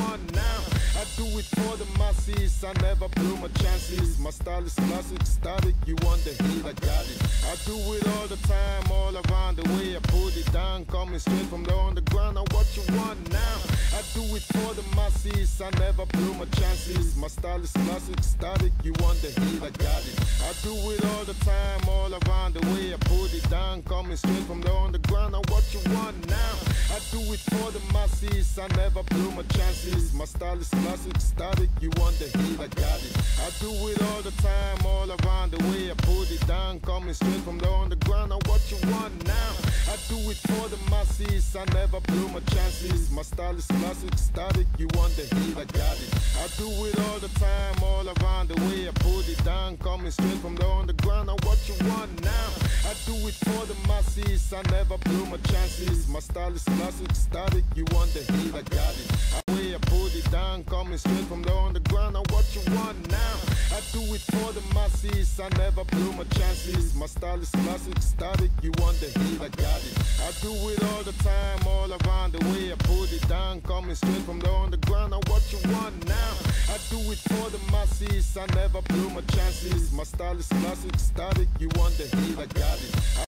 want now. I do it for the masses, I never blew my chances. My style is classic, static, you want the heat, I got it. I do it all the time, all around the way. I put it down, coming straight from the underground. Now what you want now? I do it for the masses, I never blew my chances. My style is classic, static, you want the heat, I got it. I do it all the time, all around the way. I put it down, coming straight from the underground. Now it for the masses, I never blew my chances. My style is classic, static, you want the heat, I got it. I do it all the time, all around the way. I put it down, coming straight from the underground. Now what you want now? I do it for the masses, I never blew my chances. My style is classic, static, you want the heat, I got it. I do it all the time, all around the way. I put it down, coming straight from the underground. Now what you want now? I do it for I never blew my chances. My style is classic, static, you want the heat, I got it. I way I put it down, coming straight from the underground. Now what you want now? I do it for the masses, I never blew my chances. My style is classic, static, you want the heat, I got it. I do it all the time, all around the way. I put it down, coming straight from the underground. Now what you want now? I do it for the masses, I never blew my chances. My style is classic, static, you want the heat, I got it. I